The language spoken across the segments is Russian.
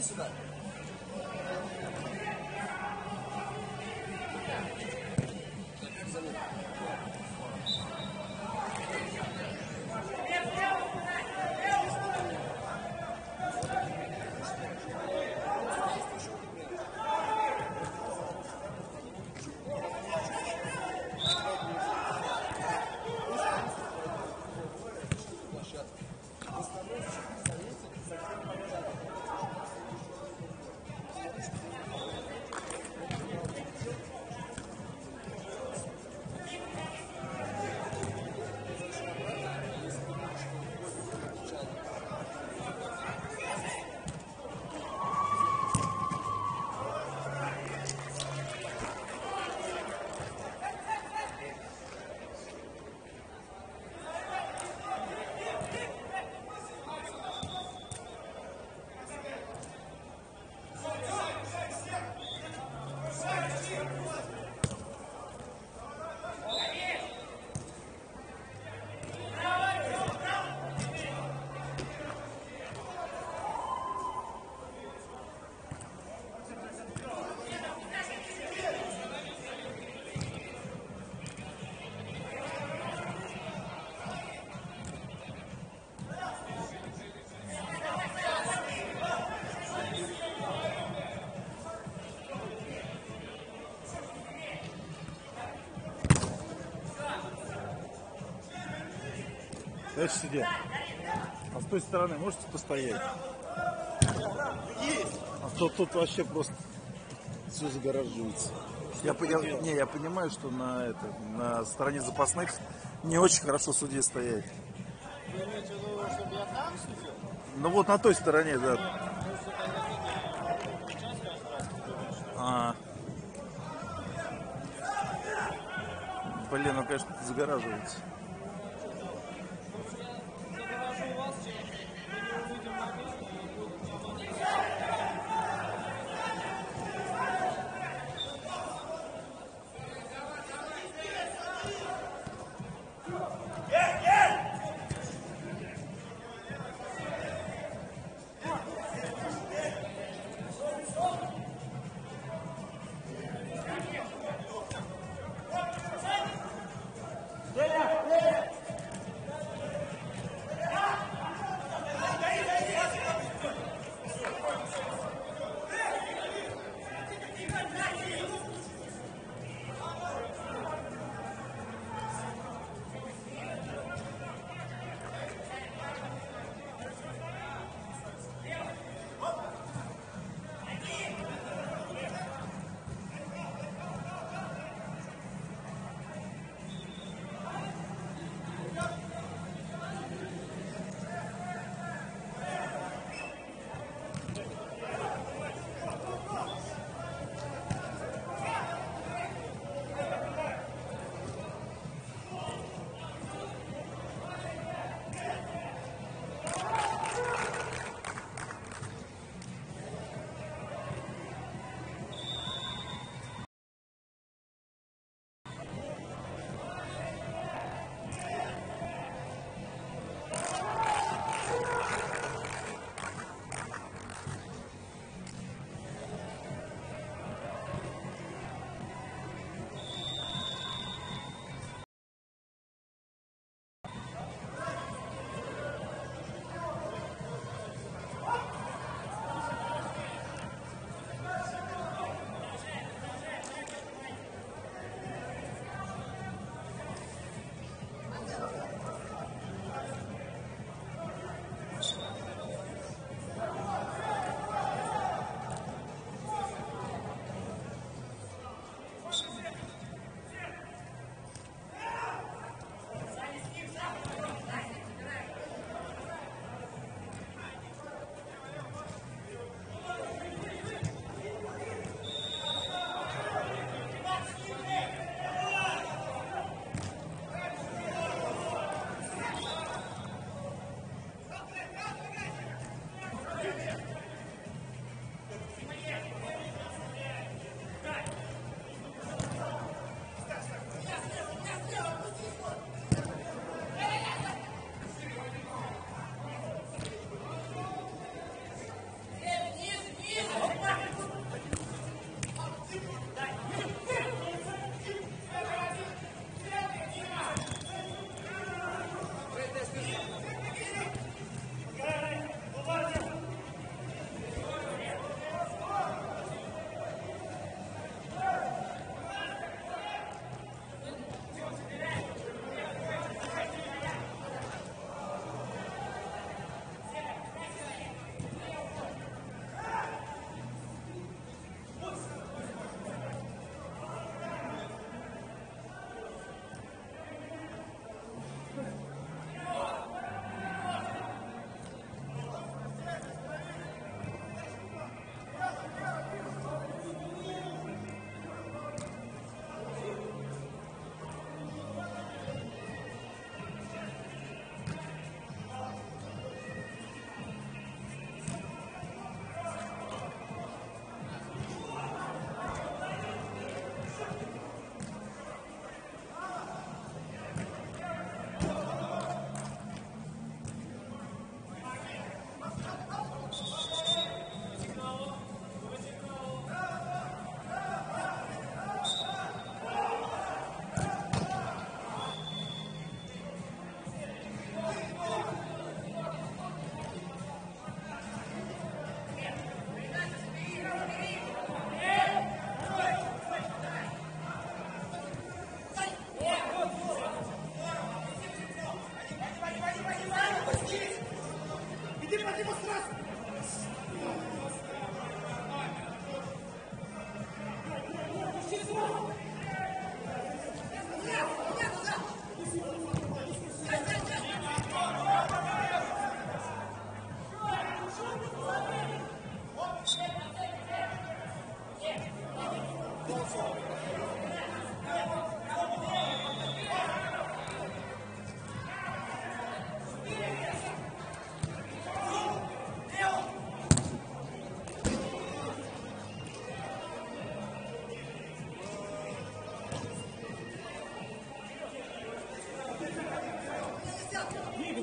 reason that Дальше сидят. А с той стороны можете постоять? А то тут вообще просто все загораживается. Я, по- я- не, я понимаю, что на, это, на стороне запасных не очень хорошо судье стоять. Вы имеете в виду, чтобы я там судил? Ну вот на той стороне, да. Ну, А. Блин, ну конечно загораживается.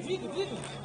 vídeo, vídeo.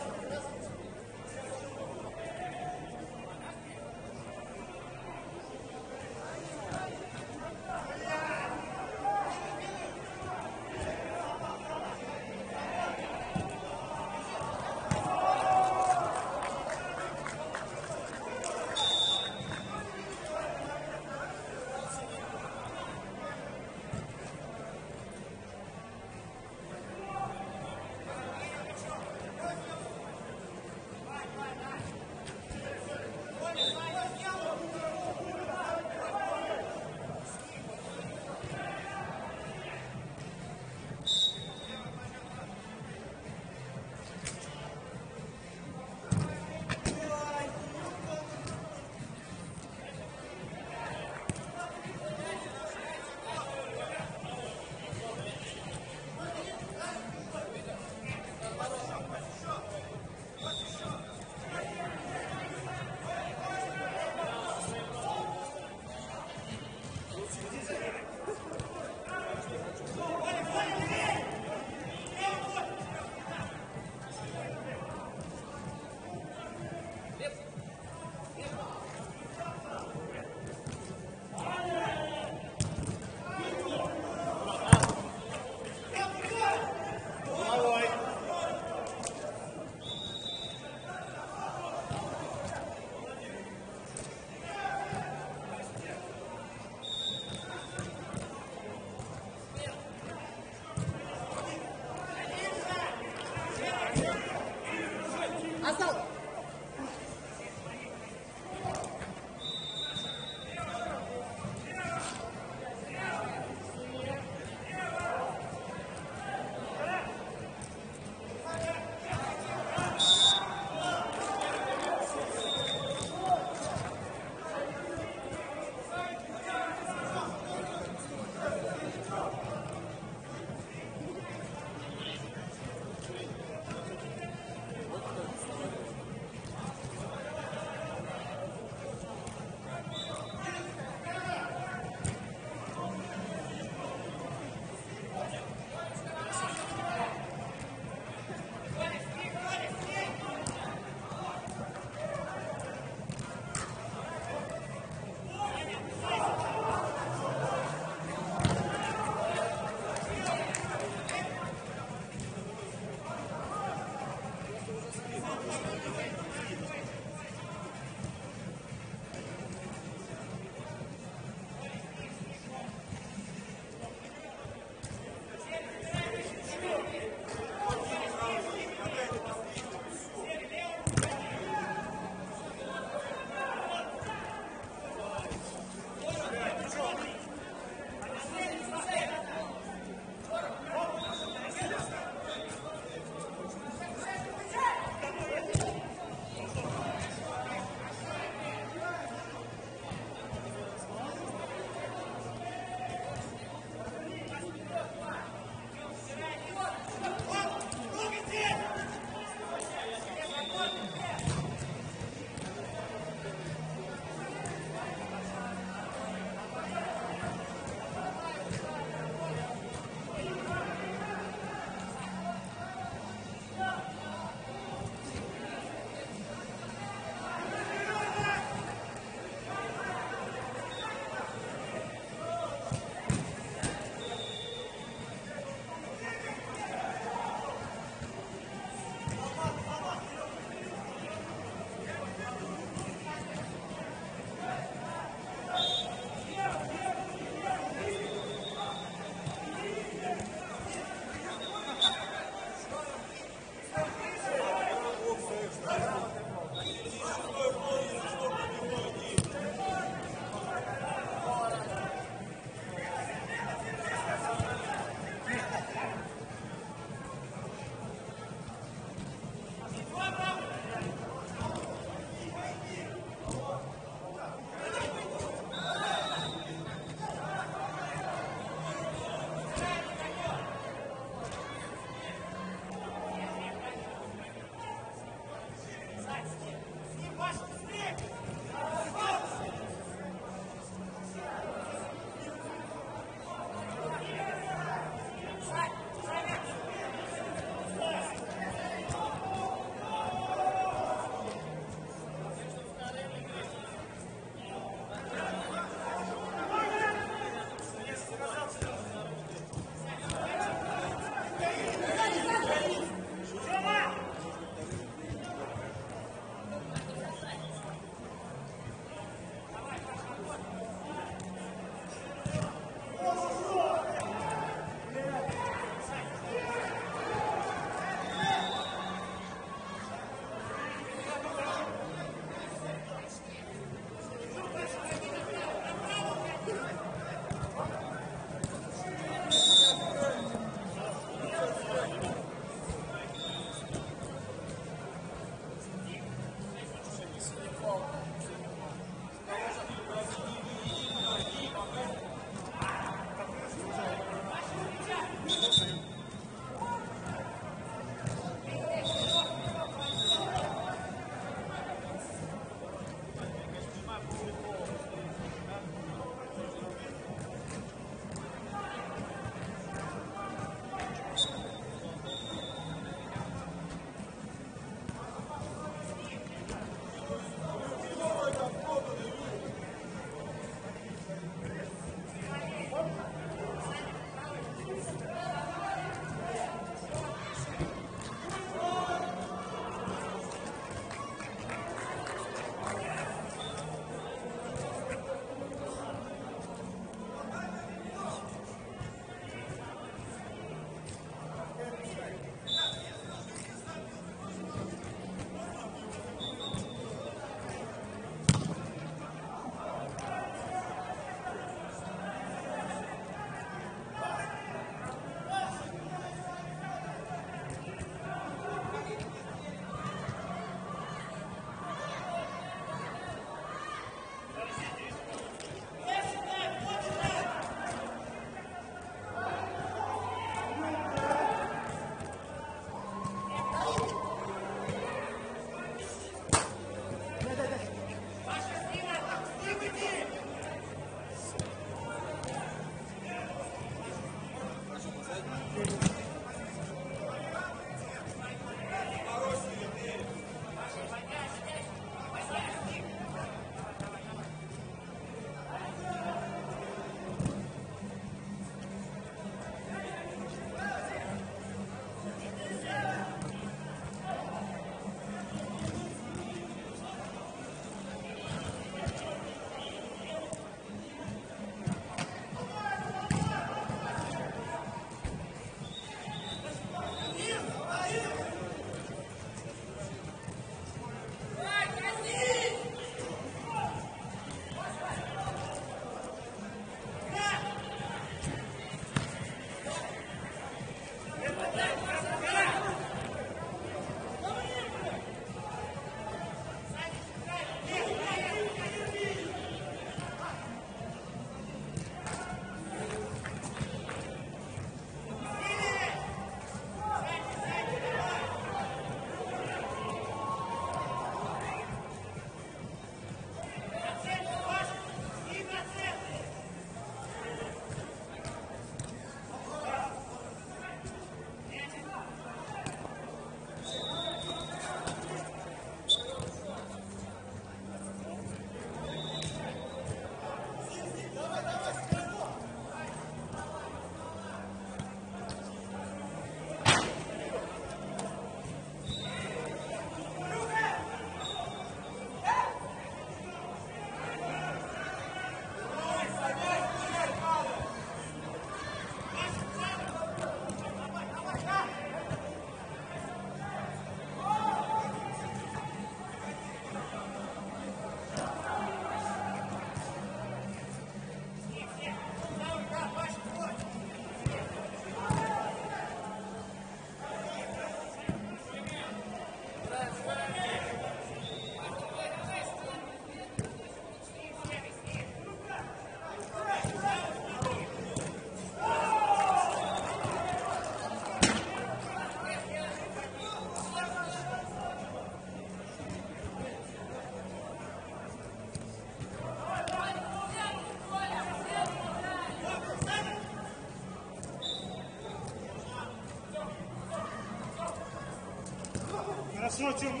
Хорошо, Тим, умница.